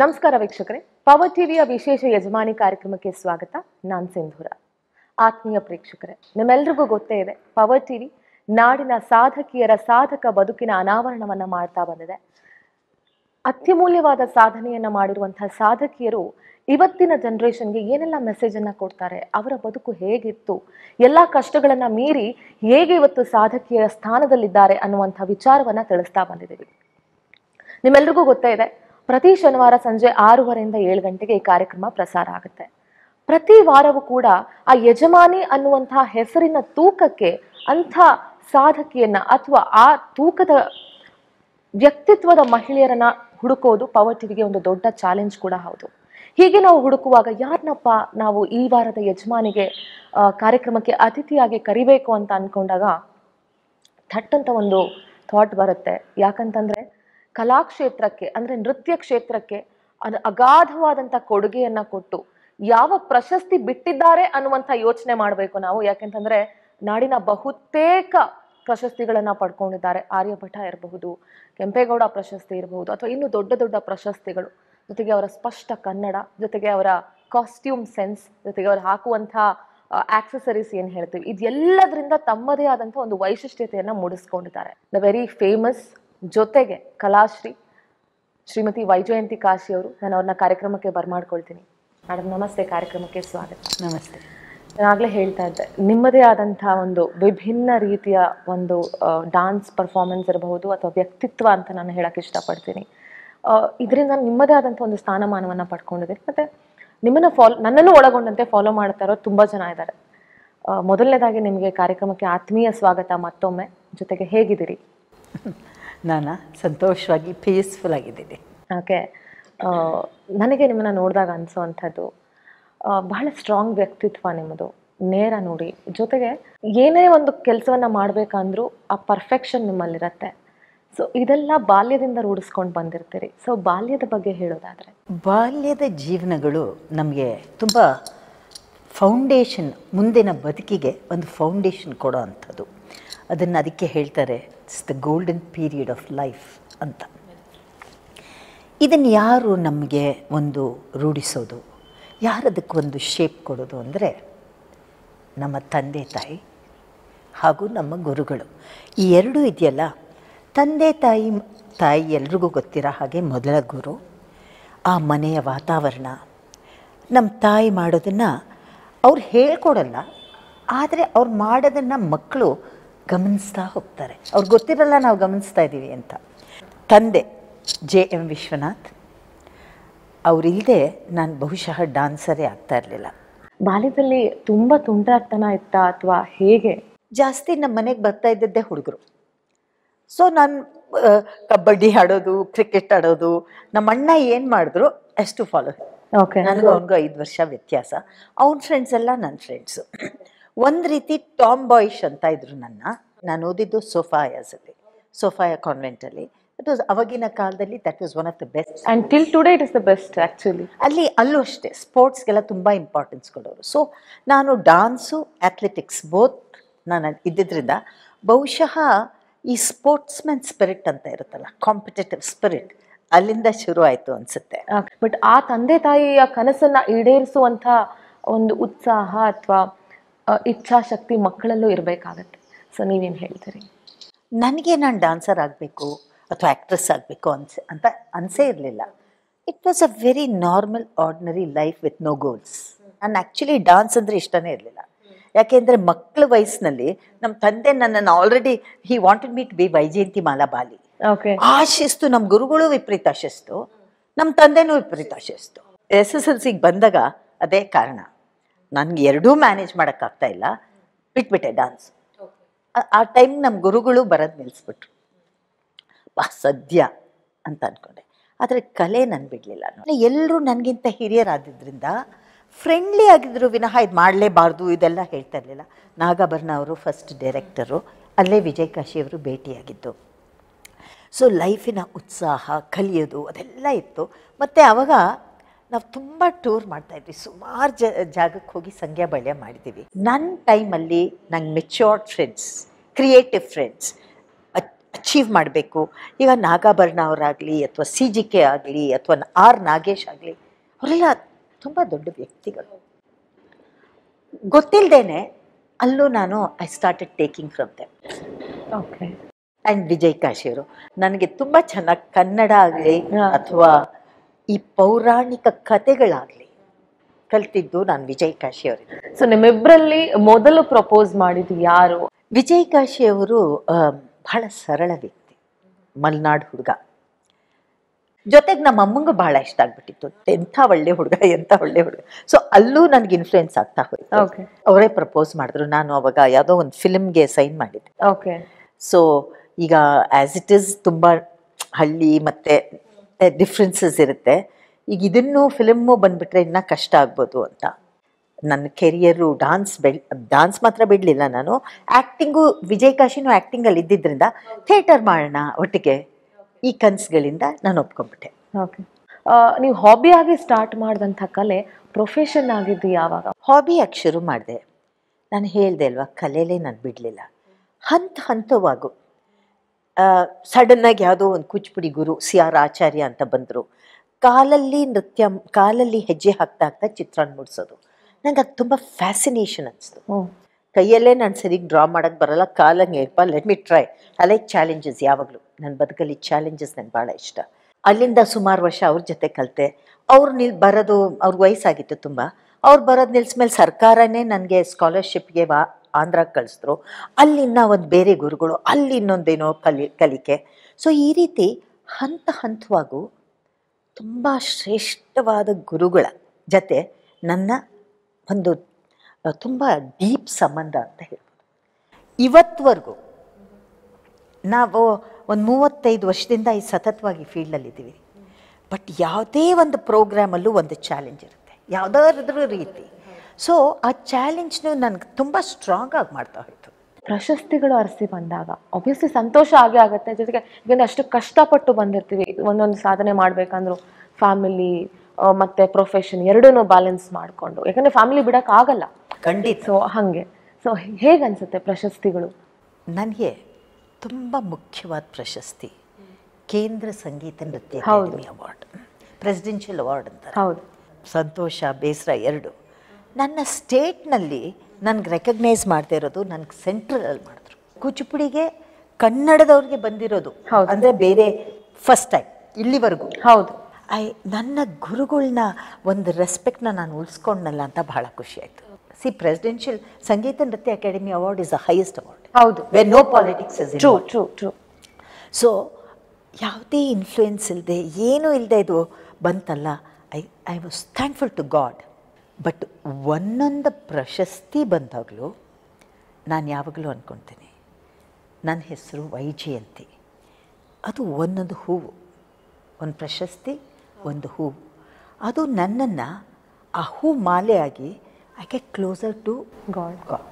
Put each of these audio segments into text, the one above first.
ನಮಸ್ಕಾರ ವೀಕ್ಷಕರೇ. ಪವರ್ ಟಿವಿಯ ವಿಶೇಷ ಯಜಮಾನಿ ಕಾರ್ಯಕ್ರಮಕ್ಕೆ ಸ್ವಾಗತ. ನಾನ್ ಸಿಂಧೂರ. ಆತ್ಮೀಯ ಪ್ರೇಕ್ಷಕರೇ, ನಿಮ್ಮೆಲ್ರಿಗೂ ಗೊತ್ತೇ ಇದೆ, ಪವರ್ ಟಿವಿ ನಾಡಿನ ಸಾಧಕಿಯರ ಸಾಧಕ ಬದುಕಿನ ಅನಾವರಣವನ್ನ ಮಾಡ್ತಾ ಬಂದಿದೆ. ಅತ್ಯಮೂಲ್ಯವಾದ ಸಾಧನೆಯನ್ನ ಮಾಡಿರುವಂತಹ ಸಾಧಕಿಯರು ಇವತ್ತಿನ ಜನರೇಷನ್ಗೆ ಏನೆಲ್ಲ ಮೆಸೇಜ್ ಅನ್ನ ಕೊಡ್ತಾರೆ, ಅವರ ಬದುಕು ಹೇಗಿತ್ತು, ಎಲ್ಲ ಕಷ್ಟಗಳನ್ನ ಮೀರಿ ಹೇಗೆ ಇವತ್ತು ಸಾಧಕಿಯರ ಸ್ಥಾನದಲ್ಲಿದ್ದಾರೆ ಅನ್ನುವಂಥ ವಿಚಾರವನ್ನ ತಿಳಿಸ್ತಾ ಬಂದಿದ್ದೀವಿ. ನಿಮ್ಮೆಲ್ರಿಗೂ ಗೊತ್ತೇ ಇದೆ ಪ್ರತಿ ಶನಿವಾರ ಸಂಜೆ ಆರೂವರೆಯಿಂದ ಏಳು ಗಂಟೆಗೆ ಈ ಕಾರ್ಯಕ್ರಮ ಪ್ರಸಾರ ಆಗುತ್ತೆ. ಪ್ರತಿ ವಾರವೂ ಕೂಡ ಆ ಯಜಮಾನಿ ಅನ್ನುವಂತಹ ಹೆಸರಿನ ತೂಕಕ್ಕೆ ಅಂಥ ಸಾಧಕಿಯನ್ನ ಅಥವಾ ಆ ತೂಕದ ವ್ಯಕ್ತಿತ್ವದ ಮಹಿಳೆಯರನ್ನ ಹುಡುಕೋದು ಪವರ್ ಟಿವಿಗೆ ಒಂದು ದೊಡ್ಡ ಚಾಲೆಂಜ್ ಕೂಡ ಹೌದು. ಹೀಗೆ ನಾವು ಹುಡುಕುವಾಗ ಯಾರನ್ನಪ್ಪ ನಾವು ಈ ವಾರದ ಯಜಮಾನಿಗೆ ಕಾರ್ಯಕ್ರಮಕ್ಕೆ ಅತಿಥಿಯಾಗಿ ಕರಿಬೇಕು ಅಂತ ಅನ್ಕೊಂಡಾಗ ಥಟ್ ಅಂತ ಒಂದು ಥಾಟ್ ಬರುತ್ತೆ. ಯಾಕಂತಂದ್ರೆ ಕಲಾಕ್ಷೇತ್ರಕ್ಕೆ ಅಂದ್ರೆ ನೃತ್ಯ ಕ್ಷೇತ್ರಕ್ಕೆ ಅಗಾಧವಾದಂಥ ಕೊಡುಗೆಯನ್ನ ಕೊಟ್ಟು ಯಾವ ಪ್ರಶಸ್ತಿ ಬಿಟ್ಟಿದ್ದಾರೆ ಅನ್ನುವಂಥ ಯೋಚನೆ ಮಾಡಬೇಕು ನಾವು. ಯಾಕೆಂತಂದ್ರೆ ನಾಡಿನ ಬಹುತೇಕ ಪ್ರಶಸ್ತಿಗಳನ್ನ ಪಡ್ಕೊಂಡಿದ್ದಾರೆ. ಆರ್ಯಭಟ ಇರಬಹುದು, ಕೆಂಪೇಗೌಡ ಪ್ರಶಸ್ತಿ ಇರಬಹುದು, ಅಥವಾ ಇನ್ನು ದೊಡ್ಡ ದೊಡ್ಡ ಪ್ರಶಸ್ತಿಗಳು. ಜೊತೆಗೆ ಅವರ ಸ್ಪಷ್ಟ ಕನ್ನಡ, ಜೊತೆಗೆ ಅವರ ಕಾಸ್ಟ್ಯೂಮ್ ಸೆನ್ಸ್ ಜೊತೆಗೆ ಅವ್ರು ಹಾಕುವಂಥ ಆಕ್ಸೆಸರೀಸ್ ಏನು ಹೇಳ್ತೀವಿ. ಇದೆಲ್ಲದರಿಂದ ತಮ್ಮದೇ ಆದಂಥ ಒಂದು ವೈಶಿಷ್ಟ್ಯತೆಯನ್ನು ಮೂಡಿಸ್ಕೊಂಡಿದ್ದಾರೆ. ದ ವೆರಿ ಫೇಮಸ್ ಜೊತೆಗೆ ಕಲಾಶ್ರೀ ಶ್ರೀಮತಿ ವೈಜಯಂತಿ ಕಾಶಿ ಅವರು ನಾನು ಅವ್ರನ್ನ ಕಾರ್ಯಕ್ರಮಕ್ಕೆ ಬರ್ಮಾಡ್ಕೊಳ್ತೀನಿ. ಮೇಡಮ್ ನಮಸ್ತೆ ಕಾರ್ಯಕ್ರಮಕ್ಕೆ ಸ್ವಾಗತ. ನಮಸ್ತೆ. ನಾನಾಗಲೇ ಹೇಳ್ತಾ ಇದ್ದೆ ನಿಮ್ಮದೇ ಆದಂಥ ಒಂದು ವಿಭಿನ್ನ ರೀತಿಯ ಒಂದು ಡಾನ್ಸ್ ಪರ್ಫಾರ್ಮೆನ್ಸ್ ಇರಬಹುದು ಅಥವಾ ವ್ಯಕ್ತಿತ್ವ ಅಂತ ನಾನು ಹೇಳಕ್ಕೆ ಇಷ್ಟಪಡ್ತೀನಿ. ಇದರಿಂದ ನಿಮ್ಮದೇ ಆದಂಥ ಒಂದು ಸ್ಥಾನಮಾನವನ್ನು ಪಡ್ಕೊಂಡಿದ್ದೀನಿ. ಮತ್ತು ನಿಮ್ಮನ್ನು ಫಾಲೋ ನನ್ನನ್ನು ಒಳಗೊಂಡಂತೆ ಫಾಲೋ ಮಾಡ್ತಾ ಇರೋ ತುಂಬ ಜನ ಇದ್ದಾರೆ. ಮೊದಲನೇದಾಗಿ ನಿಮಗೆ ಕಾರ್ಯಕ್ರಮಕ್ಕೆ ಆತ್ಮೀಯ ಸ್ವಾಗತ ಮತ್ತೊಮ್ಮೆ. ಜೊತೆಗೆ ಹೇಗಿದ್ದೀರಿ? ನಾನು? ಸಂತೋಷವಾಗಿ ಪೀಸ್ಫುಲ್ ಆಗಿದ್ದೀನಿ. ಓಕೆ ನನಗೆ ನಿಮ್ಮನ್ನು ನೋಡಿದಾಗ ಅನಿಸುವಂಥದ್ದು ಬಹಳ ಸ್ಟ್ರಾಂಗ್ ವ್ಯಕ್ತಿತ್ವ ನಿಮ್ಮದು. ನೇರ ನೋಡಿ. ಜೊತೆಗೆ ಏನೇ ಒಂದು ಕೆಲಸವನ್ನು ಮಾಡಬೇಕಂದ್ರೂ ಆ ಪರ್ಫೆಕ್ಷನ್ ನಿಮ್ಮಲ್ಲಿರತ್ತೆ. ಸೊ ಇದೆಲ್ಲ ಬಾಲ್ಯದಿಂದ ರೂಢಿಸ್ಕೊಂಡು ಬಂದಿರ್ತೀರಿ. ಸೊ ಬಾಲ್ಯದ ಬಗ್ಗೆ ಹೇಳೋದಾದರೆ? ಬಾಲ್ಯದ ಜೀವನಗಳು ನಮಗೆ ತುಂಬ ಫೌಂಡೇಶನ್ ಮುಂದಿನ ಬದುಕಿಗೆ ಒಂದು ಫೌಂಡೇಶನ್ ಕೊಡೋ ಅಂಥದ್ದು. ಅದನ್ನು ಅದಕ್ಕೆ ಹೇಳ್ತಾರೆ it's the golden period of life ಅಂತ. ಇದನ್ನು ಯಾರು ನಮಗೆ ಒಂದು ರೂಢಿಸೋದು? ಯಾರದಕ್ಕೊಂದು ಶೇಪ್ ಕೊಡೋದು ಅಂದರೆ, ನಮ್ಮ ತಂದೆ, ತಾಯಿ ಹಾಗೂ ನಮ್ಮ ಗುರುಗಳು. ಈ ಎರಡೂ ಇದೆಯಲ್ಲ, ತಂದೆ, ತಾಯಿ ತಾಯಿ ಎಲ್ರಿಗೂ ಗೊತ್ತಿರೋ ಹಾಗೆ ಮೊದಲ ಗುರು, ಆ ಮನೆಯ ವಾತಾವರಣ, ನಮ್ಮ ತಾಯಿ ಮಾಡೋದನ್ನು ಅವ್ರು ಹೇಳ್ಕೊಡಲ್ಲ, ಆದರೆ ಅವ್ರು ಮಾಡೋದನ್ನು ಮಕ್ಕಳು ಗಮನಿಸ್ತಾ ಹೋಗ್ತಾರೆ. ಅವ್ರಿಗೆ ಗೊತ್ತಿರಲ್ಲ ನಾವು ಗಮನಿಸ್ತಾ ಇದ್ದೀವಿ ಅಂತ. ತಂದೆ ಜೆ ಎಂ ವಿಶ್ವನಾಥ್ ಅವರಿಲ್ಲದೆ ನಾನು ಬಹುಶಃ ಡಾನ್ಸರೇ ಆಗ್ತಾ ಇರಲಿಲ್ಲ. ಬಾಲ್ಯದಲ್ಲಿ ತುಂಬಾ ತುಂಟಾಟನ ಇತ್ತ ಅಥವಾ ಹೇಗೆ? ಜಾಸ್ತಿ ನಮ್ಮ ಮನೆಗೆ ಬರ್ತಾ ಇದ್ದದ್ದೇ ಹುಡುಗರು. ಸೊ ನಾನು ಕಬಡ್ಡಿ ಆಡೋದು ಕ್ರಿಕೆಟ್ ಆಡೋದು ನಮ್ಮ ಅಣ್ಣ ಏನು ಮಾಡಿದ್ರು ಅಷ್ಟು ಫಾಲೋ ಓಕೆ ನನಗೂ ಅವನಿಗೂ ಐದು ವರ್ಷ ವ್ಯತ್ಯಾಸ. ಅವನ ಫ್ರೆಂಡ್ಸ್ ಎಲ್ಲ ನನ್ನ ಫ್ರೆಂಡ್ಸು ಒಂದು ರೀತಿ ಟಾಮ್ ಬಾಯ್ಶ್ ಅಂತ ಇದ್ರು ನನ್ನ. ನಾನು ಓದಿದ್ದು ಸೋಫಾಯಾಸಲ್ಲಿ ಸೋಫಾಯ ಕಾನ್ವೆಂಟಲ್ಲಿ ದಟ್ ವಾಸ್ ಅವಾಗಿನ ಕಾಲದಲ್ಲಿ that was one of the best and till today it is the best actually ಅಲ್ಲಿ ಅಲ್ಲೂ ಅಷ್ಟೇ ಸ್ಪೋರ್ಟ್ಸ್ಗೆಲ್ಲ ತುಂಬ ಇಂಪಾರ್ಟೆನ್ಸ್ ಕೊಡೋರು. ಸೊ ನಾನು ಡಾನ್ಸು ಅಥ್ಲೆಟಿಕ್ಸ್ ಬೋತ್ ನಾನು ಇದ್ದಿದ್ದರಿಂದ ಬಹುಶಃ ಈ ಸ್ಪೋರ್ಟ್ಸ್ಮನ್ ಸ್ಪಿರಿಟ್ ಅಂತ ಇರುತ್ತಲ್ಲ ಕಾಂಪಿಟೇಟಿವ್ ಸ್ಪಿರಿಟ್ ಅಲ್ಲಿಂದ ಶುರು ಆಯಿತು ಅನಿಸುತ್ತೆ. ಬಟ್ ಆ ತಂದೆ ತಾಯಿಯ ಕನಸನ್ನು ಈಡೇರಿಸುವಂಥ ಒಂದು ಉತ್ಸಾಹ ಅಥವಾ ಇಚ್ಛಾಶಕ್ತಿ ಮಕ್ಕಳಲ್ಲೂ ಇರಬೇಕಾಗತ್ತೆ. ಸೊ ನೀವೇನು ಹೇಳ್ತೀರಿ? ನನಗೆ ನಾನು ಡಾನ್ಸರ್ ಆಗಬೇಕು ಅಥವಾ ಆ್ಯಕ್ಟ್ರೆಸ್ ಆಗಬೇಕು ಅನ್ಸೆ ಅಂತ ಅನಿಸೇ ಇರಲಿಲ್ಲ. It was a very normal ordinary life with no goals ನಾನು ಆ್ಯಕ್ಚುಲಿ ಡಾನ್ಸ್ ಅಂದರೆ ಇಷ್ಟನೇ ಇರಲಿಲ್ಲ. ಯಾಕೆಂದರೆ ಮಕ್ಕಳ ವಯಸ್ಸಿನಲ್ಲಿ ನಮ್ಮ ತಂದೆ ನನ್ನನ್ನು already he wanted me to be Vyjayanthimala Bali. Okay ಆ ಶಿಸ್ತು ನಮ್ಮ ಗುರುಗಳು ವಿಪರೀತ ಶಿಸ್ತು ನಮ್ಮ ತಂದೆನೂ ವಿಪರೀತ ಶಿಸ್ತು. ಎಸ್ ಎಸ್ ಎಲ್ ಸಿಗೆ ಬಂದಾಗ ಅದೇ ಕಾರಣ. ನನಗೆ ಎರಡೂ ಮ್ಯಾನೇಜ್ ಮಾಡೋಕ್ಕಾಗ್ತಾ ಇಲ್ಲ. ಬಿಟ್ಬಿಟ್ಟೆ ಡಾನ್ಸ್ ಆ ಟೈಮ್ ನಮ್ಮ ಗುರುಗಳು ಬರೋದು ನಿಲ್ಲಿಸ್ಬಿಟ್ರು ಬಾ, ಸದ್ಯ ಅಂತ ಅಂದ್ಕೊಂಡೆ ಆದರೆ ಕಲೆ ನಾನು ಬಿಡಲಿಲ್ಲ ಎಲ್ಲರೂ ನನಗಿಂತ ಹಿರಿಯರಾದಿದ್ದರಿಂದ ಫ್ರೆಂಡ್ಲಿ ಆಗಿದ್ರು ವಿನಃ ಇದು ಮಾಡಲೇಬಾರ್ದು, ಇದೆಲ್ಲ ಹೇಳ್ತಾ ಇರಲಿಲ್ಲ. ನಾಗಾಭರಣ ಅವರು ಫಸ್ಟ್ ಡೈರೆಕ್ಟರು ಅಲ್ಲೇ ವಿಜಯ್ ಕಾಶಿಯವರು ಭೇಟಿಯಾಗಿದ್ದು. ಸೊ ಲೈಫಿನ ಉತ್ಸಾಹ, ಕಲಿಯೋದು ಅದೆಲ್ಲ ಇತ್ತು. ಮತ್ತು ಆವಾಗ ನಾವು ತುಂಬ ಟೂರ್ ಮಾಡ್ತಾ ಇದ್ವಿ. ಸುಮಾರು ಜ ಜಾಗಕ್ಕೆ ಹೋಗಿ ಸಂಖ್ಯಾ ಬಳ್ಯ ಮಾಡಿದ್ದೀವಿ ನನ್ನ ಟೈಮಲ್ಲಿ ನಂಗೆ matured friends creative friends achieve ಮಾಡಬೇಕು. ಈಗ ನಾಗಾಭರಣ ಅವರಾಗಲಿ ಅಥವಾ ಸಿ ಜಿ ಕೆ ಆಗಲಿ ಅಥವಾ ಆರ್ ನಾಗೇಶ್ ಆಗಲಿ ಅವರೆಲ್ಲ ತುಂಬ ದೊಡ್ಡ ವ್ಯಕ್ತಿಗಳು. ಗೊತ್ತಿಲ್ಲದೇನೆ ಅಲ್ಲೂ ನಾನು I started taking from them okay and Vijay ಕಾಶಿಯವರು ನನಗೆ ತುಂಬ ಚೆನ್ನಾಗಿ ಕನ್ನಡ ಆಗಲಿ ಅಥವಾ ಈ ಪೌರಾಣಿಕ ಕಥೆಗಳಾಗಲಿ. ಕಲ್ತಿದ್ದು ನಾನು ವಿಜಯ್ ಕಾಶಿ ಅವರಿಗೆ. ಸೊ ನಿಮ್ಮಿಬ್ಬರಲ್ಲಿ ಮೊದಲು ಪ್ರಪೋಸ್ ಮಾಡಿದ್ದು ಯಾರು? ವಿಜಯ್ ಕಾಶಿ ಅವರು ಬಹಳ ಸರಳ ವ್ಯಕ್ತಿ. ಮಲ್ನಾಡ್ ಹುಡುಗ. ಜೊತೆಗೆ ನಮ್ಮ ಅಮ್ಮಂಗೂ ಬಹಳ ಇಷ್ಟ ಆಗ್ಬಿಟ್ಟಿತ್ತು. ಎಂಥ ಒಳ್ಳೆ ಹುಡುಗ ಎಂಥ ಒಳ್ಳೆ ಹುಡುಗ. ಸೊ ಅಲ್ಲೂ ನನಗೆ ಇನ್ಫ್ಲುಯೆನ್ಸ್ ಆಗ್ತಾ ಹೋಯ್ತು. ಅವರೇ ಪ್ರಪೋಸ್ ಮಾಡಿದ್ರು. ನಾನು ಅವಾಗ ಯಾವುದೋ ಒಂದು ಫಿಲ್ಮ್ಗೆ ಸೈನ್ ಮಾಡಿದ್ದೆ. ಓಕೆ ಸೊ ಈಗ ಆ್ಯಸ್ ಇಟ್ ಈಸ್ ತುಂಬ ಹಳ್ಳಿ ಮತ್ತು ಡಿಫ್ರೆನ್ಸಸ್ ಇರುತ್ತೆ. ಈಗ ಇದನ್ನು ಫಿಲಮ್ಮು ಬಂದುಬಿಟ್ರೆ ಇನ್ನೂ ಕಷ್ಟ ಆಗ್ಬೋದು ಅಂತ. ನನ್ನ ಕೆರಿಯರು ಡಾನ್ಸ್ ಬೆಳ್ ಡಾನ್ಸ್ ಮಾತ್ರ ಬಿಡಲಿಲ್ಲ ನಾನು. ಆ್ಯಕ್ಟಿಂಗು ವಿಜಯ್ ಕಾಶಿನೂ ಆ್ಯಕ್ಟಿಂಗಲ್ಲಿ ಇದ್ದಿದ್ದರಿಂದ ಥಿಯೇಟರ್ ಮಾಡೋಣ ಒಟ್ಟಿಗೆ ಈ ಕನಸುಗಳಿಂದ ನಾನು ಒಪ್ಕೊಂಡ್ಬಿಟ್ಟೆ. ಓಕೆ ನೀವು ಹಾಬಿ ಆಗಿ ಸ್ಟಾರ್ಟ್ ಮಾಡಿದಂಥ ಕಲೆ ಪ್ರೊಫೆಷನ್ ಆಗಿದ್ದು ಯಾವಾಗ? ಹಾಬಿ ಯಾಕೆ ಶುರು ಮಾಡಿದೆ. ನಾನು ಹೇಳಿದೆ ಅಲ್ವಾ ಕಲೆಯಲ್ಲೇ ನಾನು ಬಿಡಲಿಲ್ಲ. ಹಂತ ಹಂತವಾಗು. ಸಡನ್ನಾಗಿ ಯಾವುದೋ ಒಂದು ಕೂಚಿಪುಡಿ ಗುರು ಸಿ ಆರ್ ಆಚಾರ್ಯ ಅಂತ ಬಂದರು. ಕಾಲಲ್ಲಿ ನೃತ್ಯ ಕಾಲಲ್ಲಿ ಹೆಜ್ಜೆ ಹಾಕ್ತಾ ಹಾಕ್ತಾ ಚಿತ್ರಾನ್ನ ಮೂಡಿಸೋದು. ನಂಗೆ ಅದು ತುಂಬ ಫ್ಯಾಸಿನೇಷನ್ ಅನಿಸ್ತು. ಕೈಯಲ್ಲೇ ನಾನು ಸರಿಗೆ ಡ್ರಾ ಮಾಡೋಕ್ಕೆ ಬರಲ್ಲ ಕಾಲಂಗೆ let me try I like challenges ಯಾವಾಗಲೂ. ನನ್ನ ಬದುಕಲ್ಲಿ ಚಾಲೆಂಜಸ್ ನನಗೆ ಭಾಳ ಇಷ್ಟ. ಅಲ್ಲಿಂದ ಸುಮಾರು ವರ್ಷ ಅವ್ರ ಜೊತೆ ಕಲಿತೆ. ಅವ್ರು ನಿಲ್ ಬರೋದು ಅವ್ರ ವಯಸ್ಸಾಗಿತ್ತು ತುಂಬ. ಅವ್ರು ಬರೋದು ನಿಲ್ಸ್ಮೇಲೆ ಸರ್ಕಾರನೇ ನನಗೆ ಸ್ಕಾಲರ್ಶಿಪ್ಗೆ ವಾ ಆಂಧ್ರಕ್ಕೆ ಕಳಿಸಿದ್ರು. ಅಲ್ಲಿನ್ನ ಒಂದು ಬೇರೆ ಗುರುಗಳು, ಅಲ್ಲಿ ಇನ್ನೊಂದೇನೋ ಕಲಿ, ಕಲಿಕೆ. ಸೊ ಈ ರೀತಿ ಹಂತ ಹಂತವಾಗೂ ತುಂಬ ಶ್ರೇಷ್ಠವಾದ ಗುರುಗಳ ಜೊತೆ ನನ್ನ ಒಂದು ತುಂಬ ಡೀಪ್ ಸಂಬಂಧ ಅಂತ ಹೇಳ್ಬೋದು. ಇವತ್ತವರೆಗೂ ನಾವು ಒಂದು ಮೂವತ್ತೈದು ವರ್ಷದಿಂದ ಈ ಸತತವಾಗಿ ಫೀಲ್ಡಲ್ಲಿದ್ದೀವಿ. ಬಟ್ ಯಾವುದೇ ಒಂದು ಪ್ರೋಗ್ರಾಮಲ್ಲೂ ಒಂದು ಚಾಲೆಂಜ್ ಇರುತ್ತೆ. ಯಾವುದಾದ್ರೂ ರೀತಿ. ಸೊ ಆ ಚಾಲೆಂಜ್ನು ನನಗೆ ತುಂಬ ಸ್ಟ್ರಾಂಗ್ ಆಗಿ ಮಾಡ್ತಾ ಹೋಯಿತು. ಪ್ರಶಸ್ತಿಗಳು ಅರಸಿ ಬಂದಾಗ ಆಬ್ವಿಯಸ್ಲಿ ಸಂತೋಷ ಆಗೇ ಆಗುತ್ತೆ. ಜೊತೆಗೆ ಈಗ ಅಷ್ಟು ಕಷ್ಟಪಟ್ಟು ಬಂದಿರ್ತೀವಿ. ಒಂದೊಂದು ಸಾಧನೆ ಮಾಡಬೇಕಂದ್ರೂ ಫ್ಯಾಮಿಲಿ ಮತ್ತೆ ಪ್ರೊಫೆಷನ್ ಎರಡೂ ಬ್ಯಾಲೆನ್ಸ್ ಮಾಡಿಕೊಂಡು. ಯಾಕಂದ್ರೆ ಫ್ಯಾಮಿಲಿ ಬಿಡೋಕ್ಕಾಗಲ್ಲ ಆಗಲ್ಲ. ಖಂಡಿತ. ಸೊ ಹಾಗೆ. ಸೊ ಹೇಗೆ ಅನ್ಸುತ್ತೆ ಪ್ರಶಸ್ತಿಗಳು? ನನಗೆ ತುಂಬ ಮುಖ್ಯವಾದ ಪ್ರಶಸ್ತಿ ಕೇಂದ್ರ ಸಂಗೀತ Nritya. Academy award. Presidential award ಅಂತ ಹೌದು. ಸಂತೋಷ ಬೇಸರ ಎರಡು. ನನ್ನ ಸ್ಟೇಟ್ನಲ್ಲಿ ನನಗೆ ರೆಕಗ್ನೈಸ್ ಮಾಡ್ತಾ ಇರೋದು ನನಗೆ ಸೆಂಟ್ರಲಲ್ಲಿ ಮಾಡಿದ್ರು. ಕೂಚಿಪುಡಿಗೆ ಕನ್ನಡದವ್ರಿಗೆ ಬಂದಿರೋದು. ಅಂದರೆ ಬೇರೆ ಫಸ್ಟ್ ಟೈಮ್ ಇಲ್ಲಿವರೆಗೂ. ಹೌದು. ಐ ನನ್ನ ಗುರುಗಳನ್ನ ಒಂದು ರೆಸ್ಪೆಕ್ಟ್ನ ನಾನು ಉಳಿಸ್ಕೊಂಡಲ್ಲ ಅಂತ ಬಹಳ ಖುಷಿ ಆಯಿತು. C presidential Sangeetha Nritya academy award is a highest award ಹೌದು. Where no politics is true true true so ಯಾವುದೇ ಇನ್ಫ್ಲೂಯೆನ್ಸ್ ಇಲ್ಲದೆ ಏನೂ ಇಲ್ಲದೆ ಇದು ಬಂತಲ್ಲ I I was thankful to God but ಒಂದೊಂದು ಪ್ರಶಸ್ತಿ ಬಂದಾಗಲೂ ನಾನು ಯಾವಾಗಲೂ ಅಂದ್ಕೊತೀನಿ ನನ್ನ ಹೆಸರು ವೈಜಯಂತಿ ಅದು ಒಂದೊಂದು ಹೂವು. ಒಂದು ಪ್ರಶಸ್ತಿ ಒಂದು ಹೂವು ಅದು ನನ್ನನ್ನು ಆ ಹೂ ಮಾಲೆಯಾಗಿ I get closer to God. God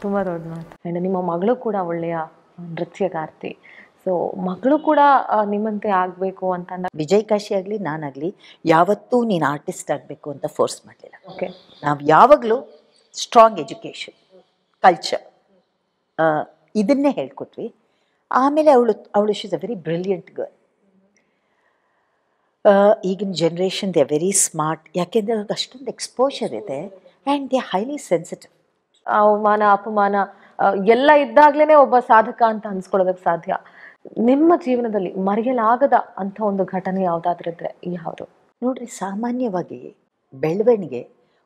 ತುಂಬ ದೊಡ್ಡ ಮಾತು. ಆ್ಯಂಡ್ ನಿಮ್ಮ ಮಗಳು ಕೂಡ ಒಳ್ಳೆಯ ನೃತ್ಯಗಾರ್ತಿ. ಸೊ ಮಗಳು ಕೂಡ ನಿಮ್ಮಂತೆ ಆಗಬೇಕು ಅಂತ ವಿಜಯ್ ಕಾಶಿ ಆಗಲಿ ನಾನಾಗಲಿ ಯಾವತ್ತೂ ನೀನು ಆರ್ಟಿಸ್ಟ್ ಆಗಬೇಕು ಅಂತ ಫೋರ್ಸ್ ಮಾಡಲಿಲ್ಲ. ಓಕೆ ನಾವು ಯಾವಾಗಲೂ ಸ್ಟ್ರಾಂಗ್ ಎಜುಕೇಷನ್ ಕಲ್ಚರ್ ಇದನ್ನೇ ಹೇಳ್ಕೊಟ್ವಿ. ಆಮೇಲೆ ಅವಳು ಅವಳು she's a very brilliant girl ಈಗಿನ ಜನ್ರೇಷನ್ ದೇ ವೆರಿ ಸ್ಮಾರ್ಟ್ ಯಾಕೆಂದರೆ ಅವ್ರಿಗೆ ಅಷ್ಟೊಂದು ಎಕ್ಸ್ಪೋಷರ್ ಇದೆ ಆ್ಯಂಡ್ ದೇ ಹೈಲಿ ಸೆನ್ಸಿಟಿವ್ ಅವಮಾನ ಅಪಮಾನ ಎಲ್ಲ ಇದ್ದಾಗ್ಲೇನೆ ಒಬ್ಬ ಸಾಧಕ ಅಂತ ಅನ್ಸ್ಕೊಳ್ಳೋದಕ್ಕೆ ಸಾಧ್ಯ. ನಿಮ್ಮ ಜೀವನದಲ್ಲಿ ಮರೆಯಲಾಗದ ಅಂತ ಒಂದು ಘಟನೆ ಯಾವುದಾದ್ರೂ ಇದ್ರೆ ಯಾವುದು? ನೋಡ್ರಿ, ಸಾಮಾನ್ಯವಾಗಿ ಬೆಳವಣಿಗೆ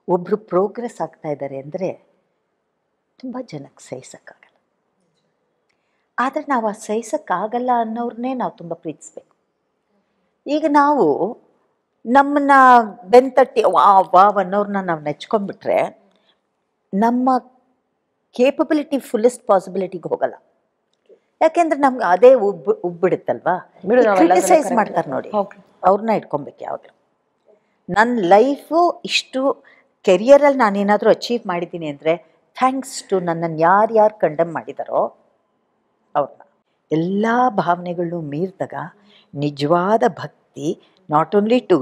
ಒಬ್ಬರು ಪ್ರೋಗ್ರೆಸ್ ಆಗ್ತಾ ಇದ್ದಾರೆ ಅಂದರೆ ತುಂಬ ಜನಕ್ಕೆ ಸಹಿಸೋಕ್ಕಾಗಲ್ಲ. ಆದರೆ ನಾವು ಆ ಸಹಿಸೋಕ್ಕಾಗಲ್ಲ ಅನ್ನೋರನ್ನೇ ನಾವು ತುಂಬ ಪ್ರೀತಿಸ್ಬೇಕು. ಈಗ ನಾವು ನಮ್ಮನ್ನ ಬೆಂತಟ್ಟಿ ವಾ ವಾವ್ ಅನ್ನೋರನ್ನ ನಾವು ನೆಚ್ಕೊಂಡ್ಬಿಟ್ರೆ ನಮ್ಮ ಕೇಪಬಿಲಿಟಿ ಫುಲ್ಲೆಸ್ಟ್ ಪಾಸಿಬಿಲಿಟಿಗೆ ಹೋಗಲ್ಲ. ಯಾಕೆಂದ್ರೆ ನಮ್ಗೆ ಅದೇ ಉಬ್ ಉಬ್ಬಿಡುತ್ತಲ್ವಾ? ಕ್ರಿಟಿಸೈಸ್ ಮಾಡ್ತಾರೆ ನೋಡಿ. ಅವ್ರನ್ನ ಇಟ್ಕೊಬೇಕು ಯಾವಾಗಲೂ. ನನ್ನ ಲೈಫು ಇಷ್ಟು ಕೆರಿಯರಲ್ಲಿ ನಾನೇನಾದರೂ ಅಚೀವ್ ಮಾಡಿದ್ದೀನಿ ಅಂದರೆ ಥ್ಯಾಂಕ್ಸ್ ಟು ನನ್ನನ್ನು ಯಾರ್ಯಾರು ಕಂಡಮ್ ಮಾಡಿದಾರೋ ಅವ್ರನ್ನ ಎಲ್ಲ ಭಾವನೆಗಳು ಮೀರಿದಾಗ ನಿಜವಾದ ಭಕ್ತಿ not only to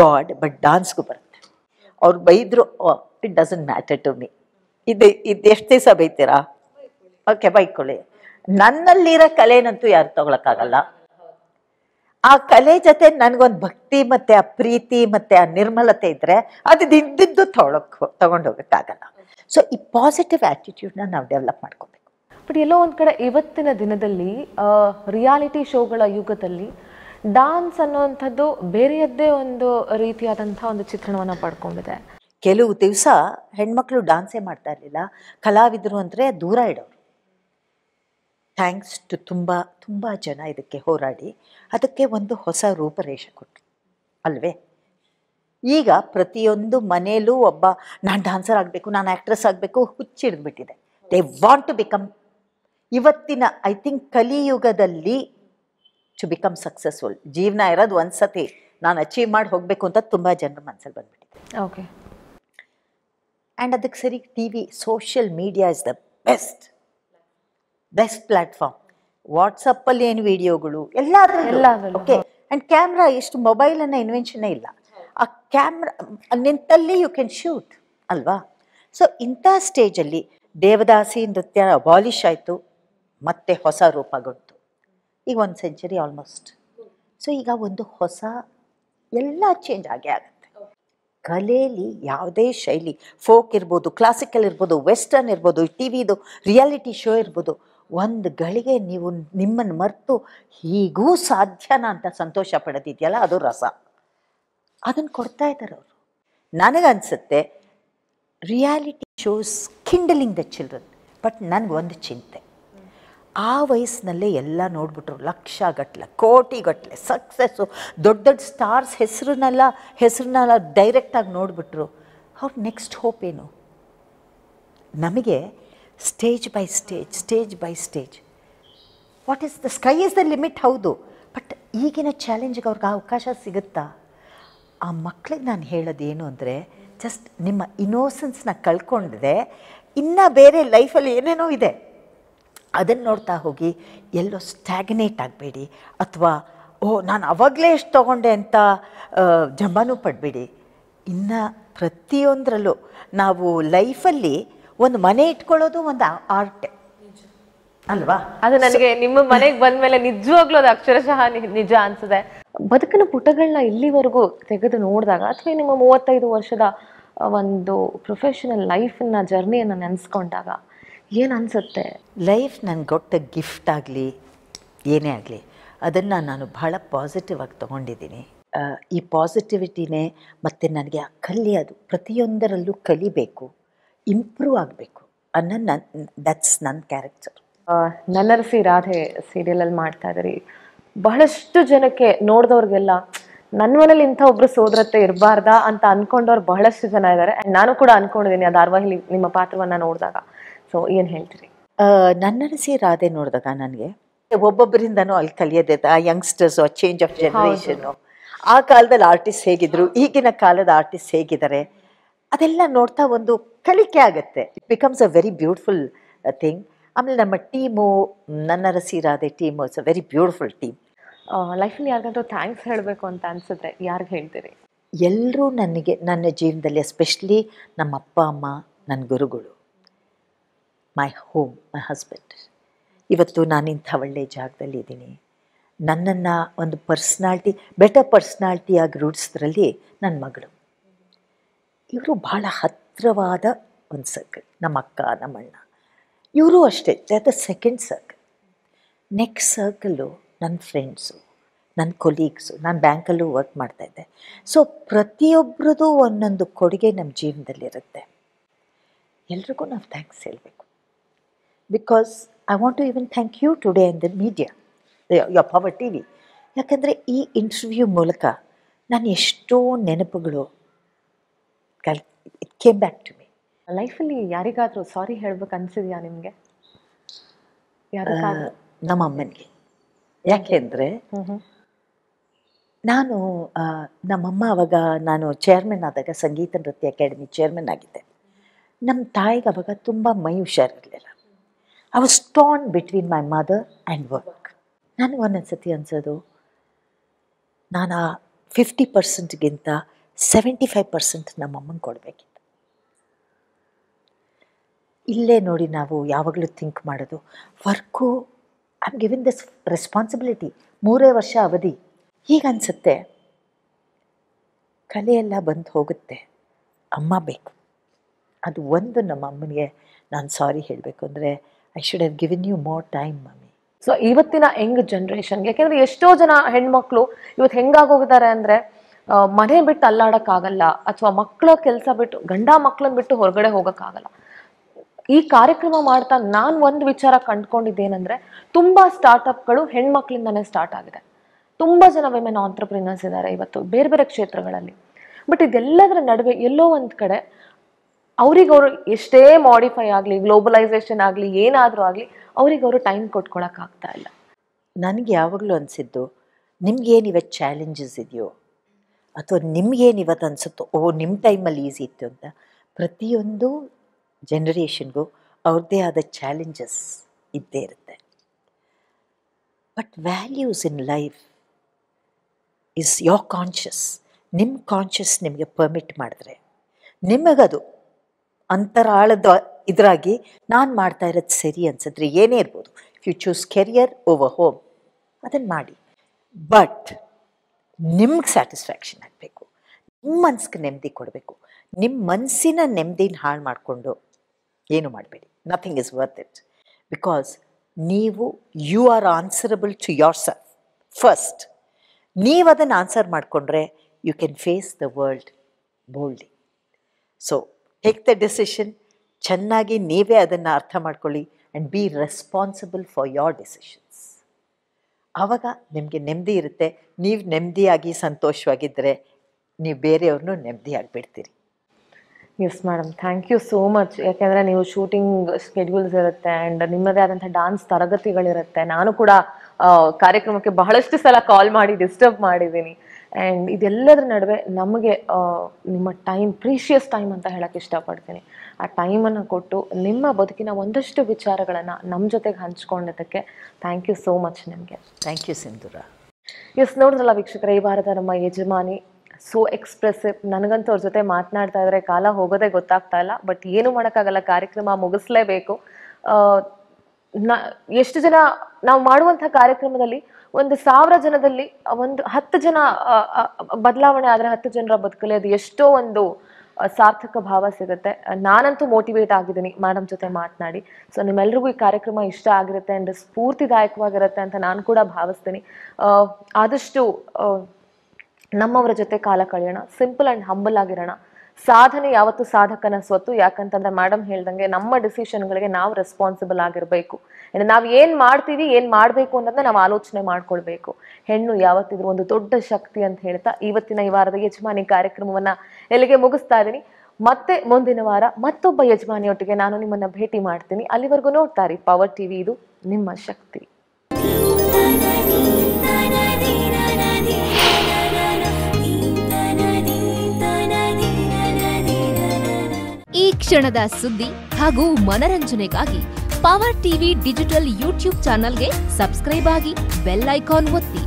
God but ಡಾನ್ಸ್ಗೂ ಬರುತ್ತೆ. ಅವ್ರು ಬೈದರು it doesn't matter to me ಇದು ಇದು ಎಷ್ಟು ದಿವಸ ಬೈತೀರಾ? ಓಕೆ ಬೈಕೊಳ್ಳಿ. ನನ್ನಲ್ಲಿರೋ ಕಲೆನಂತೂ ಯಾರು ತಗೊಳಕ್ಕಾಗಲ್ಲ. ಆ ಕಲೆ ಜೊತೆ ನನಗೊಂದು ಭಕ್ತಿ ಮತ್ತೆ ಆ ಪ್ರೀತಿ ಮತ್ತೆ ಆ ನಿರ್ಮಲತೆ ಇದ್ರೆ ಅದು ಇದ್ದಿದ್ದು ತಗೊಳಕ್ ತಗೊಂಡೋಗಕ್ಕಾಗಲ್ಲ. ಸೊ ಈ ಪಾಸಿಟಿವ್ ಆಟಿಟ್ಯೂಡ್ನ ನಾವು ಡೆವಲಪ್ ಮಾಡ್ಕೋಬೇಕು. ಬಟ್ ಎಲ್ಲೋ ಒಂದು ಕಡೆ ಇವತ್ತಿನ ದಿನದಲ್ಲಿ ರಿಯಾಲಿಟಿ ಶೋಗಳ ಯುಗದಲ್ಲಿ ಡಾನ್ಸ್ ಅನ್ನುವಂಥದ್ದು ಬೇರೆಯದ್ದೇ ಒಂದು ರೀತಿಯಾದಂಥ ಒಂದು ಚಿತ್ರಣವನ್ನ ಪಡ್ಕೊಂಡಿದೆ. ಕೆಲವು ದಿವಸ ಹೆಣ್ಮಕ್ಳು ಡಾನ್ಸೇ ಮಾಡ್ತಾ ಇರಲಿಲ್ಲ. ಕಲಾವಿದರು ಅಂದರೆ ದೂರ ಇಡೋರು. ಥ್ಯಾಂಕ್ಸ್ ಟು ತುಂಬ ತುಂಬ ಜನ ಇದಕ್ಕೆ ಹೋರಾಡಿ. ಅದಕ್ಕೆ ಒಂದು ಹೊಸ ರೂಪರೇಷೆ ಕೊಟ್ಟರು ಅಲ್ವೇ? ಈಗ ಪ್ರತಿಯೊಂದು ಮನೆಯಲ್ಲೂ ಒಬ್ಬ ನಾನು ಡಾನ್ಸರ್ ಆಗಬೇಕು ನಾನು ಆ್ಯಕ್ಟ್ರೆಸ್ ಆಗಬೇಕು ಹುಚ್ಚಿಡ್ದ್ಬಿಟ್ಟಿದೆ ದೇ ವಾಂಟ್ ಟು ಬಿಕಮ್ ಇವತ್ತಿನ ಐ ಥಿಂಕ್ ಕಲಿಯುಗದಲ್ಲಿ ಟು ಬಿಕಮ್ ಸಕ್ಸಸ್ಫುಲ್ ಜೀವನ ಇರೋದು ಒಂದ್ಸತಿ ನಾನು ಅಚೀವ್ ಮಾಡಿ ಹೋಗಬೇಕು ಅಂತ ತುಂಬ ಜನರ ಮನಸ್ಸಲ್ಲಿ ಬಂದ್ಬಿಟ್ಟಿದೆ. ಓಕೆ ಆ್ಯಂಡ್ ಅದಕ್ಕೆ ಸರಿ T V social media is the best best platform ವಾಟ್ಸಪ್ಪಲ್ಲಿ ಏನು ವಿಡಿಯೋಗಳು ಎಲ್ಲಾದ್ರೂ ಎಲ್ಲ ಓಕೆ ಆ್ಯಂಡ್ ಕ್ಯಾಮ್ರಾ ಎಷ್ಟು ಮೊಬೈಲ್ ಅನ್ನೋ ಇನ್ವೆನ್ಷನ್ನೇ ಇಲ್ಲ. ಆ ಕ್ಯಾಮ್ರಾ ನಿಂತಲ್ಲಿ ಯು ಕ್ಯಾನ್ ಶೂಟ್ ಅಲ್ವಾ? ಸೊ ಇಂಥ ಸ್ಟೇಜಲ್ಲಿ ದೇವದಾಸಿ ನೃತ್ಯ ಅಬಾಲಿಷ್ ಆಯಿತು ಮತ್ತೆ ಹೊಸ ರೂಪಗೊಂಡು ಈಗ ಒಂದು ಸೆಂಚುರಿ ಆಲ್ಮೋಸ್ಟ್ ಸೊ ಈಗ ಒಂದು ಹೊಸ ಎಲ್ಲ ಚೇಂಜ್ ಆಗೇ ಆಗುತ್ತೆ. ಕಲೆಯಲ್ಲಿ ಯಾವುದೇ ಶೈಲಿ ಫೋಕ್ ಇರ್ಬೋದು ಕ್ಲಾಸಿಕಲ್ ಇರ್ಬೋದು ವೆಸ್ಟರ್ನ್ ಇರ್ಬೋದು ಟಿ ವಿದು ರಿಯಾಲಿಟಿ ಶೋ ಇರ್ಬೋದು ಒಂದು ಗಳಿಗೆ ನೀವು ನಿಮ್ಮನ್ನು ಮರೆತು ಹೀಗೂ ಸಾಧ್ಯನಾ ಅಂತ ಸಂತೋಷ ಪಡೆದಿದೆಯಲ್ಲ, ಅದು ರಸ. ಅದನ್ನು ಕೊಡ್ತಾ ಇದ್ದಾರೆ ಅವರು. ನನಗನ್ಸುತ್ತೆ reality shows kindling the children but ನನಗೊಂದು ಚಿಂತೆ. ಆ ವಯಸ್ಸಿನಲ್ಲೇ ಎಲ್ಲ ನೋಡ್ಬಿಟ್ರು ಲಕ್ಷ ಗಟ್ಟಲೆ ಕೋಟಿ ಗಟ್ಟಲೆ ಸಕ್ಸಸ್ಸು ದೊಡ್ಡ ದೊಡ್ಡ ಸ್ಟಾರ್ಸ್ ಹೆಸರನ್ನೆಲ್ಲ ಹೆಸರನ್ನೆಲ್ಲ ಡೈರೆಕ್ಟಾಗಿ ನೋಡಿಬಿಟ್ರು. ಅವ್ರ ನೆಕ್ಸ್ಟ್ ಹೋಪ್ ಏನು? ನಮಗೆ stage by stage stage by stage what is the sky is the limit ಹೌದು. ಬಟ್ ಈಗಿನ ಚಾಲೆಂಜ್ಗೆ ಅವ್ರಿಗೆ ಅವಕಾಶ ಸಿಗುತ್ತಾ? ಆ ಮಕ್ಳಿಗೆ ನಾನು ಹೇಳೋದೇನು ಅಂದರೆ ಜಸ್ಟ್ ನಿಮ್ಮ ಇನೋಸೆನ್ಸ್ನ ಕಳ್ಕೊಂಡಿದೆ, ಇನ್ನು ಬೇರೆ ಲೈಫಲ್ಲಿ ಏನೇನೋ ಇದೆ ಅದನ್ನು ನೋಡ್ತಾ ಹೋಗಿ, ಎಲ್ಲೋ ಸ್ಟ್ಯಾಗ್ನೇಟ್ ಆಗಬೇಡಿ, ಅಥವಾ, ಓ, ನಾನು ಅವಾಗಲೇ ಎಷ್ಟು ತೊಗೊಂಡೆ ಅಂತ ಜಂಬಾನೂ ಪಡಬೇಡಿ. ಇನ್ನು ಪ್ರತಿಯೊಂದರಲ್ಲೂ ನಾವು ಲೈಫಲ್ಲಿ ಒಂದು ಮನೆ ಇಟ್ಕೊಳ್ಳೋದು ಒಂದು ಆರ್ಟ್. ಅಲ್ವಾ? ಅದು ನನಗೆ ನಿಮ್ಮ ಮನೆಗೆ ಬಂದ್ಮೇಲೆ ನಿಜವಾಗ್ಲೂ ಅದು ಅಕ್ಷರಶಃ ನಿಜ ಅನ್ಸುತ್ತೆ. ಬದುಕಿನ ಪುಟಗಳನ್ನ ಇಲ್ಲಿವರೆಗೂ ತೆಗೆದು ನೋಡಿದಾಗ ಅಥವಾ ನಿಮ್ಮ ಮೂವತ್ತೈದು ವರ್ಷದ ಒಂದು ಪ್ರೊಫೆಷನಲ್ ಲೈಫನ್ನ ಜರ್ನಿಯನ್ನು ನೆನೆಸ್ಕೊಂಡಾಗ ಏನು ಅನಿಸುತ್ತೆ? ಲೈಫ್ ನನಗೆ ಕೊಟ್ಟ ಗಿಫ್ಟ್ ಆಗಲಿ ಏನೇ ಆಗಲಿ ಅದನ್ನು ನಾನು ಬಹಳ ಪಾಸಿಟಿವ್ ಆಗಿ ತೊಗೊಂಡಿದ್ದೀನಿ. ಈ ಪಾಸಿಟಿವಿಟಿನೇ ಮತ್ತು ನನಗೆ ಆ ಕಲಿಯೋದು ಪ್ರತಿಯೊಂದರಲ್ಲೂ ಕಲಿಬೇಕು. ಇಂಪ್ರೂವ್ ಆಗಬೇಕು ಅನ್ನೋ ನನ್ನ ದಟ್ಸ್ ನನ್ನ ಕ್ಯಾರೆಕ್ಟರ್ ನನ್ನ ನನ್ನರಸಿ ರಾಧೆ ಸೀರಿಯಲಲ್ಲಿ ಮಾಡ್ತಾ ಇದ್ರಿ. ಬಹಳಷ್ಟು ಜನಕ್ಕೆ ನೋಡಿದವ್ರಿಗೆಲ್ಲ ನನ್ನ ಮನೇಲಿ ಇಂಥ ಒಬ್ರು ಸೋದರತ್ತೆ ಇರಬಾರ್ದಾ ಅಂತ ಅನ್ಕೊಂಡವ್ರು ಬಹಳಷ್ಟು ಜನ ಇದ್ದಾರೆ ಆ್ಯಂಡ್ ನಾನು ಕೂಡ ಅನ್ಕೊಂಡಿದ್ದೀನಿ ಆ ಧಾರಾವಾಹಿಲಿ ನಿಮ್ಮ ಪಾತ್ರವನ್ನ ನೋಡಿದಾಗ. ಸೊ ಏನು ಹೇಳ್ತೀರಿ? ನನ್ನರಸಿ ರಾಧೆ ನೋಡಿದಾಗ ನನಗೆ ಒಬ್ಬೊಬ್ಬರಿಂದನೂ ಅಲ್ಲಿ ಕಲಿಯೋದೇ ಆ ಯಂಗ್ಸ್ಟರ್ಸು ಆ ಚೇಂಜ್ ಆಫ್ ಜನ್ರೇಷನ್ನು ಆ ಕಾಲದಲ್ಲಿ ಆರ್ಟಿಸ್ಟ್ ಹೇಗಿದ್ರು ಈಗಿನ ಕಾಲದ ಆರ್ಟಿಸ್ಟ್ ಹೇಗಿದ್ದಾರೆ ಅದೆಲ್ಲ ನೋಡ್ತಾ ಒಂದು ಕಲಿಕೆ ಆಗುತ್ತೆ. It becomes a very beautiful thing ಆಮೇಲೆ ನಮ್ಮ ಟೀಮು ನನ್ನ ರಸಿರಾದೆ team it's a very beautiful team ಲೈಫಲ್ಲಿ ಯಾರಿಗಾದ್ರೂ ಥ್ಯಾಂಕ್ಸ್ ಹೇಳಬೇಕು ಅಂತ ಅನಿಸುತ್ತೆ ಯಾರಿಗೆ ಹೇಳ್ತೀರಿ? ಎಲ್ಲರೂ ನನಗೆ ನನ್ನ ಜೀವನದಲ್ಲಿ ಎಸ್ಪೆಷಲಿ ನಮ್ಮ ಅಪ್ಪ ಅಮ್ಮ ನನ್ನ ಗುರುಗಳು ಮೈ ಹೋಮ್ ಮೈ ಹಸ್ಬೆಂಡ್ ಇವತ್ತು ನಾನು ಇಂಥ ಒಳ್ಳೆಯ ಜಾಗದಲ್ಲಿ ಇದ್ದೀನಿ. ನನ್ನನ್ನು ಒಂದು ಪರ್ಸ್ನಾಲ್ಟಿ ಬೆಟರ್ ಪರ್ಸ್ನಾಲ್ಟಿಯಾಗಿ ರೂಢಿಸಿದ್ರಲ್ಲಿ ನನ್ನ ಮಗಳು. ಇವರು ಬಹಳ ಹತ್ತಿರವಾದ ಒಂದು ಸರ್ಕಲ್ ನಮ್ಮ ಅಕ್ಕ ನಮ್ಮಣ್ಣ ಇವರು ಅಷ್ಟೇ the second circle next circle ನನ್ನ ಫ್ರೆಂಡ್ಸು ನನ್ನ ಕೊಲೀಗ್ಸು ನಾನು ಬ್ಯಾಂಕಲ್ಲೂ ವರ್ಕ್ ಮಾಡ್ತಾಯಿದ್ದೆ ಸೊ ಪ್ರತಿಯೊಬ್ಬರದು ಒಂದೊಂದು ಕೊಡುಗೆ ನಮ್ಮ ಜೀವನದಲ್ಲಿರುತ್ತೆ ಎಲ್ರಿಗೂ ನಾವು ಥ್ಯಾಂಕ್ಸ್ ಹೇಳಬೇಕು. Because I want to even thank you today in the media yo power T V ಯಾಕಂದರೆ ಈ ಇಂಟರ್ವ್ಯೂ ಮೂಲಕ ನಾನು ಎಷ್ಟೋ ನೆನಪುಗಳು ಕಲ್ it came back to me ಲೈಫಲ್ಲಿ ಯಾರಿಗಾದರೂ ಸಾರಿ ಹೇಳ್ಬೇಕು ಅನ್ಸಿದ್ಯಾ ನಿಮಗೆ? ನಮ್ಮ ಅಮ್ಮನಿಗೆ. ಯಾಕೆ ಅಂದರೆ ನಾನು ನಮ್ಮಮ್ಮ ಅವಾಗ ನಾನು ಚೇರ್ಮನ್ ಆದಾಗ ಸಂಗೀತ ನೃತ್ಯ ಅಕಾಡೆಮಿ ಚೇರ್ಮನ್ ಆಗಿದ್ದೆ. ನಮ್ಮ ತಾಯಿಗೆ ಅವಾಗ ತುಂಬ ಮೈ ಹುಷಾರಿರಲಿಲ್ಲ. I was scan between my mother and work ನನಗೆ ಒಂದೊಂದು ಸತಿ ಅನ್ಸೋದು ನಾನು ಆ ಫಿಫ್ಟಿ ಪರ್ಸೆಂಟ್ಗಿಂತ ಸೆವೆಂಟಿ ಫೈವ್ ಪರ್ಸೆಂಟ್ ನಮ್ಮಮ್ಮಂಗೆ ಕೊಡಬೇಕಿತ್ತು. ಇಲ್ಲೇ ನೋಡಿ ನಾವು ಯಾವಾಗಲೂ ಥಿಂಕ್ ಮಾಡೋದು, work I am given this responsibility ಮೂರೇ ವರ್ಷ ಅವಧಿ. ಈಗ ಅನಿಸುತ್ತೆ. ಕಲೆಯೆಲ್ಲ ಬಂದು ಹೋಗುತ್ತೆ. ಅಮ್ಮ ಬೇಕು. ಅದು ಒಂದು ನಮ್ಮ ಅಮ್ಮನಿಗೆ ನಾನು ಸಾರಿ ಹೇಳಬೇಕು ಅಂದರೆ I should have given you more time mummy so ಇವತ್ತಿನ ಯಂಗ್ ಜನ್ರೇಷನ್ಗೆ ಯಾಕೆಂದ್ರೆ ಎಷ್ಟೋ ಜನ ಹೆಣ್ಮಕ್ಳು ಇವತ್ತು ಹೆಂಗಾಗೋಗಿದ್ದಾರೆ ಅಂದ್ರೆ ಮನೆ ಬಿಟ್ಟು ಅಲ್ಲಾಡಕ್ಕಾಗಲ್ಲ ಅಥವಾ ಮಕ್ಕಳ ಕೆಲಸ ಬಿಟ್ಟು, ಗಂಡ ಮಕ್ಕಳನ್ನ ಬಿಟ್ಟು ಹೊರಗಡೆ ಹೋಗೋಕ್ಕಾಗಲ್ಲ. ಈ ಕಾರ್ಯಕ್ರಮ ಮಾಡ್ತಾ ನಾನು ಒಂದು ವಿಚಾರ ಕಂಡ್ಕೊಂಡಿದ್ದೇನೆಂದ್ರೆ, ತುಂಬಾ ಸ್ಟಾರ್ಟಪ್ಗಳು ಹೆಣ್ಮಕ್ಳಿಂದಾನೇ ಸ್ಟಾರ್ಟ್ ಆಗಿದೆ. ತುಂಬಾ ಜನ ವಿಮೆನ್ ಆಂಟ್ರಪ್ರಿನರ್ಸ್ ಇದ್ದಾರೆ ಇವತ್ತು, ಬೇರೆ ಬೇರೆ ಕ್ಷೇತ್ರಗಳಲ್ಲಿ. ಬಟ್ ಇದೆಲ್ಲದರ ನಡುವೆ ಎಲ್ಲೋ ಒಂದ್ ಕಡೆ ಅವ್ರಿಗೆ ಅವರು ಎಷ್ಟೇ ಮಾಡಿಫೈ ಆಗಲಿ ಗ್ಲೋಬಲೈಸೇಷನ್ ಆಗಲಿ, ಏನಾದರೂ ಆಗಲಿ, ಅವ್ರಿಗೆ ಅವರು ಟೈಮ್ ಕೊಟ್ಕೊಳಕ್ ಆಗ್ತಾ ಇಲ್ಲ. ನನಗೆ ಯಾವಾಗಲೂ ಅನಿಸಿದ್ದು, ನಿಮ್ಗೇನು ಇವತ್ತು ಚಾಲೆಂಜಸ್ ಇದೆಯೋ? ಅಥವಾ ನಿಮ್ಗೇನು ಇವತ್ತು ಅನಿಸುತ್ತೋ, ಓ ನಿಮ್ಮ ಟೈಮಲ್ಲಿ ಈಸಿ ಇತ್ತು ಅಂತ, ಪ್ರತಿಯೊಂದು ಜನ್ರೇಷನ್ಗೂ ಅವ್ರದ್ದೇ ಆದ ಚಾಲೆಂಜಸ್ ಇದ್ದೇ ಇರುತ್ತೆ. But values in life is your conscious. ನಿಮ್ಮ ಕಾನ್ಷಿಯಸ್ ನಿಮಗೆ ಪರ್ಮಿಟ್ ಮಾಡಿದ್ರೆ, ನಿಮಗದು ಅಂತರಾಳದ ಇದರಾಗಿ ನಾನು ಮಾಡ್ತಾ ಇರೋದು ಸರಿ ಅನ್ಸಿದ್ರೆ ಏನೇ ಇರ್ಬೋದು. You choose career over home ಅದನ್ನು ಮಾಡಿ. ಬಟ್ ನಿಮ್ಗೆ ಸ್ಯಾಟಿಸ್ಫ್ಯಾಕ್ಷನ್ ಆಗಬೇಕು. ನಿಮ್ಮ ಮನ್ಸಿಗೆ ನೆಮ್ಮದಿ ಕೊಡಬೇಕು. ನಿಮ್ಮ ಮನಸ್ಸಿನ ನೆಮ್ಮದಿನ ಹಾಳು ಮಾಡಿಕೊಂಡು ಏನು ಮಾಡಬೇಡಿ. Nothing is worth it because ನೀವು you are answerable to yourself first ನೀವು ಅದನ್ನು ಆನ್ಸರ್ ಮಾಡಿಕೊಂಡ್ರೆ you can face the world boldly so take the decision ಚೆನ್ನಾಗಿ ನೀವೇ ಅದನ್ನು ಅರ್ಥ ಮಾಡ್ಕೊಳ್ಳಿ and be responsible for your decisions ಆವಾಗ ನಿಮಗೆ ನೆಮ್ಮದಿ ಇರುತ್ತೆ. ನೀವು ನೆಮ್ಮದಿಯಾಗಿ ಸಂತೋಷವಾಗಿದ್ದರೆ ನೀವು ಬೇರೆಯವ್ರನ್ನೂ ನೆಮ್ಮದಿಯಾಗಿ ಬಿಡ್ತೀರಿ yes madam thank you so much ಯಾಕೆಂದರೆ ನೀವು ಶೂಟಿಂಗ್ ಸ್ಕೆಡ್ಯೂಲ್ಸ್ ಇರುತ್ತೆ ಆ್ಯಂಡ್ ನಿಮ್ಮದೇ ಆದಂಥ ಡಾನ್ಸ್ ತರಗತಿಗಳಿರುತ್ತೆ. ನಾನು ಕೂಡ ಕಾರ್ಯಕ್ರಮಕ್ಕೆ ಬಹಳಷ್ಟು ಸಲ ಕಾಲ್ ಮಾಡಿ ಡಿಸ್ಟರ್ಬ್ ಮಾಡಿದ್ದೀನಿ. ಆ್ಯಂಡ್ ಇದೆಲ್ಲದರ ನಡುವೆ ನಮಗೆ ನಿಮ್ಮ ಟೈಮ್ ಪ್ರೀಷಿಯಸ್ ಟೈಮ್ ಅಂತ ಹೇಳೋಕ್ಕೆ ಇಷ್ಟಪಡ್ತೀನಿ. ಆ ಟೈಮನ್ನು ಕೊಟ್ಟು ನಿಮ್ಮ ಬದುಕಿನ ಒಂದಷ್ಟು ವಿಚಾರಗಳನ್ನು ನಮ್ಮ ಜೊತೆಗೆ ಹಂಚ್ಕೊಂಡಿದ್ದಕ್ಕೆ ಥ್ಯಾಂಕ್ ಯು ಸೋ ಮಚ್ ನಿಮಗೆ. Thank you Sindhura. ಎಸ್ ನೋಡಿದ್ರಲ್ಲ ವೀಕ್ಷಕರ ಈ ವಾರದ ನಮ್ಮ ಯಜಮಾನಿ ಸೋ ಎಕ್ಸ್ಪ್ರೆಸಿವ್ ನನಗಂತೂ ಅವ್ರ ಜೊತೆ ಮಾತನಾಡ್ತಾ ಇದ್ರೆ ಕಾಲ ಹೋಗೋದೇ ಗೊತ್ತಾಗ್ತಾ ಇಲ್ಲ ಬಟ್ ಏನು ಮಾಡೋಕ್ಕಾಗಲ್ಲ ಕಾರ್ಯಕ್ರಮ ಮುಗಿಸ್ಲೇಬೇಕು. ನ- ಎಷ್ಟು ಜನ ನಾವು ಮಾಡುವಂಥ ಕಾರ್ಯಕ್ರಮದಲ್ಲಿ ಒಂದು ಸಾವಿರ ಜನದಲ್ಲಿ ಒಂದು ಹತ್ತು ಜನ ಬದಲಾವಣೆ ಆದರೆ ಹತ್ತು ಜನರ ಬದುಕಲಿ ಅದು ಎಷ್ಟೋ ಒಂದು ಸಾರ್ಥಕ ಭಾವ ಸಿಗುತ್ತೆ. ನಾನಂತೂ ಮೋಟಿವೇಟ್ ಆಗಿದ್ದೀನಿ ಮೇಡಮ್ ಜೊತೆ ಮಾತನಾಡಿ. ಸೊ ನಿಮ್ಮೆಲ್ರಿಗೂ ಈ ಕಾರ್ಯಕ್ರಮ ಇಷ್ಟ ಆಗಿರುತ್ತೆ ಅಂಡ್ ಸ್ಫೂರ್ತಿದಾಯಕವಾಗಿರುತ್ತೆ ಅಂತ ನಾನು ಕೂಡ ಭಾವಿಸ್ತೀನಿ. ಆದಷ್ಟು ನಮ್ಮವರ ಜೊತೆ ಕಾಲ ಕಳೆಯೋಣ. ಸಿಂಪಲ್ ಆ್ಯಂಡ್ ಹಂಬಲ್ ಆಗಿರೋಣ. ಸಾಧನೆ ಯಾವತ್ತು ಸಾಧಕನ ಸ್ವತ್ತು. ಯಾಕಂತಂದ್ರೆ ಮೇಡಮ್ ಹೇಳ್ದಂಗೆ ನಮ್ಮ ಡಿಸಿಷನ್ಗಳಿಗೆ ನಾವು ರೆಸ್ಪಾನ್ಸಿಬಲ್ ಆಗಿರಬೇಕು. ನಾವು ಏನು ಮಾಡ್ತೀವಿ, ಏನು ಮಾಡಬೇಕು ಅನ್ನೋದನ್ನ ನಾವು ಆಲೋಚನೆ ಮಾಡ್ಕೊಳ್ಬೇಕು. ಹೆಣ್ಣು ಯಾವತ್ತಿದ್ರು ಒಂದು ದೊಡ್ಡ ಶಕ್ತಿ ಅಂತ ಹೇಳ್ತಾ ಇವತ್ತಿನ ಈ ವಾರದ ಯಜಮಾನಿ ಕಾರ್ಯಕ್ರಮವನ್ನ ಎಲ್ಲಿಗೆ ಮುಗಿಸ್ತಾ ಇದ್ದೀನಿ. ಮತ್ತೆ ಮುಂದಿನ ವಾರ ಮತ್ತೊಬ್ಬ ಯಜಮಾನಿಯೊಟ್ಟಿಗೆ ನಾನು ನಿಮ್ಮನ್ನ ಭೇಟಿ ಮಾಡ್ತೀನಿ. ಅಲ್ಲಿವರೆಗೂ ನೋಡ್ತಾರೆ ಪವರ್ ಟಿವಿ ಇದು ನಿಮ್ಮ ಶಕ್ತಿ. ಕ್ಷಣದ ಸುದ್ದಿ ಹಾಗೂ ಮನರಂಜನೆಗಾಗಿ ಪವರ್ ಟಿವಿ ಡಿಜಿಟಲ್ ಯೂಟ್ಯೂಬ್ ಚಾನೆಲ್ಗೆ ಸಬ್ಸ್ಕ್ರೈಬ್ ಆಗಿ ಬೆಲ್ ಐಕಾನ್ ಒತ್ತಿ.